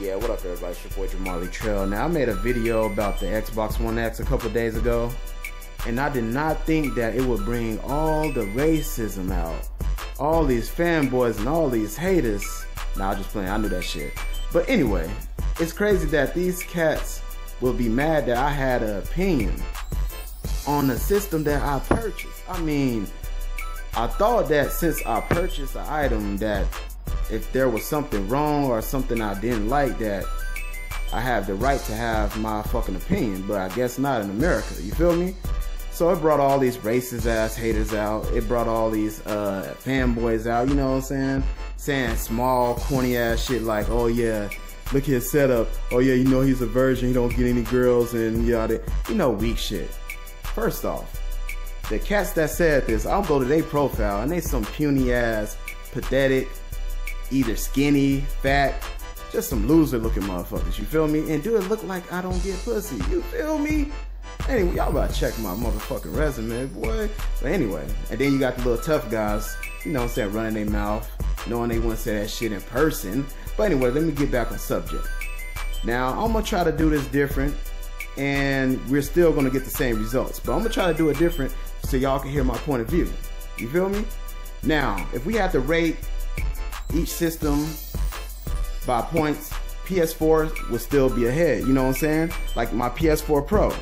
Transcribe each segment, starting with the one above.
your boy Jamar Leetrail. Now I made a video about the Xbox One X a couple days ago, and I did not think that it would bring all the racism out, all these fanboys and all these haters. Nah, I'm just playing. I knew that shit. But anyway, it's crazy that these cats will be mad that I had an opinion on the system that I purchased. I mean, I thought that since I purchased an item that if there was something wrong or something I didn't like that I have the right to have my fucking opinion, but I guess not in America. You feel me? So it brought all these racist ass haters out. It brought all these uh, fanboys out. You know what I'm saying? Saying small, corny ass shit like, "Oh yeah, look at his setup. Oh yeah, you know he's a virgin. He don't get any girls and yada." You know, weak shit. First off, the cats that said this, I'll go to their profile and they some puny ass, pathetic, either skinny, fat, just some loser looking motherfuckers, you feel me? And do it look like I don't get pussy, you feel me? Anyway, y'all gotta check my motherfucking resume, boy. But anyway, and then you got the little tough guys, you know what I'm saying, running their mouth, knowing they to say that shit in person. But anyway, let me get back on subject. Now, I'm gonna try to do this different, and we're still gonna get the same results. But I'm gonna try to do it different so y'all can hear my point of view. You feel me? Now, if we had to rate each system by points, PS4 would still be ahead. You know what I'm saying? Like my PS4 Pro.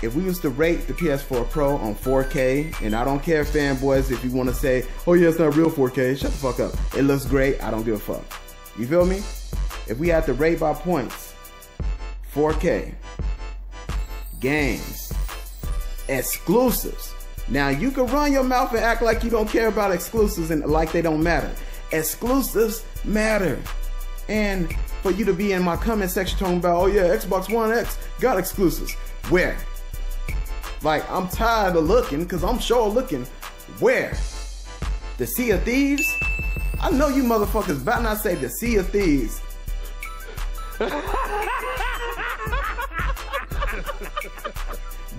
If we used to rate the PS4 Pro on 4K, and I don't care, fanboys, if you want to say, oh yeah, it's not real 4K, shut the fuck up. It looks great, I don't give a fuck. You feel me? If we had to rate by points, 4K, games, exclusives. Now you can run your mouth and act like you don't care about exclusives and like they don't matter. Exclusives matter. And for you to be in my comment section talking about, oh yeah, Xbox One X got exclusives. Where? Like, I'm tired of looking, because I'm sure looking. Where? The Sea of Thieves? I know you motherfuckers better not say the Sea of Thieves.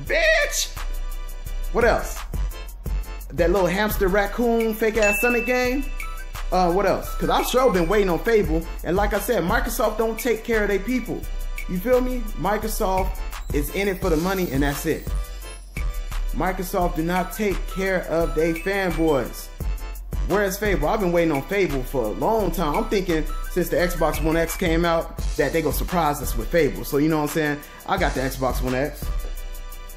Bitch! What else? That little hamster raccoon fake ass Sonic game? Uh, what else? Cause I've sure been waiting on Fable, and like I said, Microsoft don't take care of their people. You feel me? Microsoft is in it for the money, and that's it. Microsoft do not take care of their fanboys. Where's Fable? I've been waiting on Fable for a long time. I'm thinking since the Xbox One X came out that they gonna surprise us with Fable. So you know what I'm saying? I got the Xbox One X.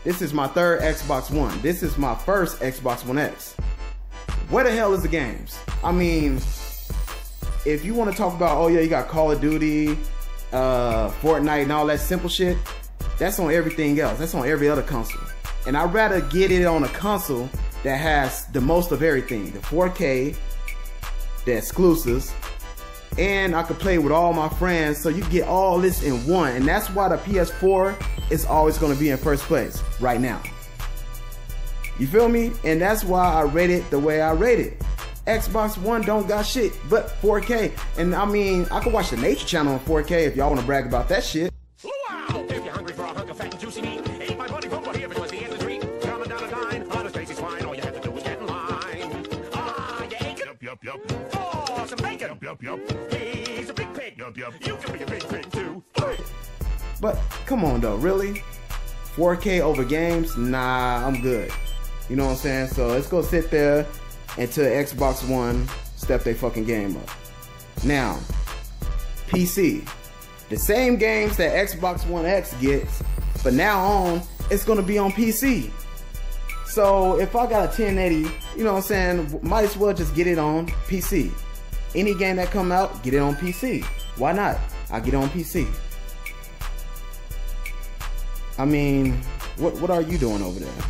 This is my third Xbox One. This is my first Xbox One X. Where the hell is the games? I mean, if you want to talk about, oh yeah, you got Call of Duty, uh, Fortnite, and all that simple shit, that's on everything else. That's on every other console. And I'd rather get it on a console that has the most of everything the 4K, the exclusives, and I could play with all my friends. So you get all this in one. And that's why the PS4 is always going to be in first place right now. You feel me? And that's why I rate it the way I rate it. Xbox One don't got shit but 4K. And I mean, I could watch the Nature Channel on 4K if y'all want to brag about that shit. In. Ah, Yup, yup, yup. For some bacon. Yup, yup, yup. He's a big pig. Yup, yup. You can be a big pig too. But come on though, really? 4K over games? Nah, I'm good. You know what I'm saying? So let's go sit there until Xbox One step their fucking game up. Now, PC. The same games that Xbox One X gets, but now on, it's gonna be on PC. So if I got a 1080, you know what I'm saying, might as well just get it on PC. Any game that come out, get it on PC. Why not? I get it on PC. I mean, what what are you doing over there?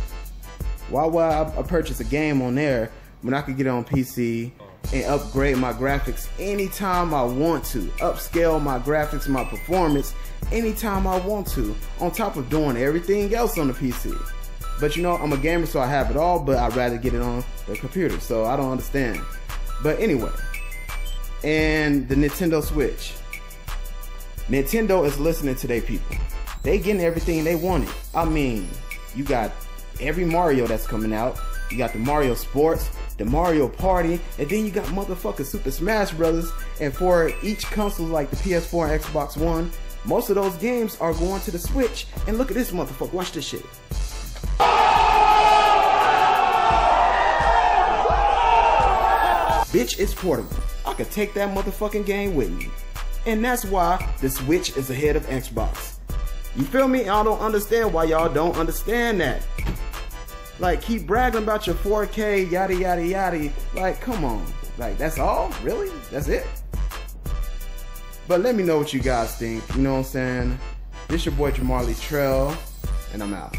Why would I, I purchase a game on there when I could get it on PC and upgrade my graphics anytime I want to, upscale my graphics, my performance anytime I want to, on top of doing everything else on the PC. But you know, I'm a gamer, so I have it all, but I'd rather get it on the computer, so I don't understand. But anyway, and the Nintendo Switch. Nintendo is listening to their people. They getting everything they wanted. I mean, you got every Mario that's coming out. You got the Mario Sports, the Mario Party, and then you got motherfucking Super Smash Brothers. And for each console like the PS4 and Xbox One, most of those games are going to the Switch. And look at this motherfucker. Watch this shit. Bitch, it's portable. I could take that motherfucking game with me. And that's why the Switch is ahead of Xbox. You feel me? I don't understand why y'all don't understand that. Like, keep bragging about your 4K, yada, yada, yada. Like, come on. Like, that's all? Really? That's it? But let me know what you guys think. You know what I'm saying? This your boy Jamar Leetrail, and I'm out.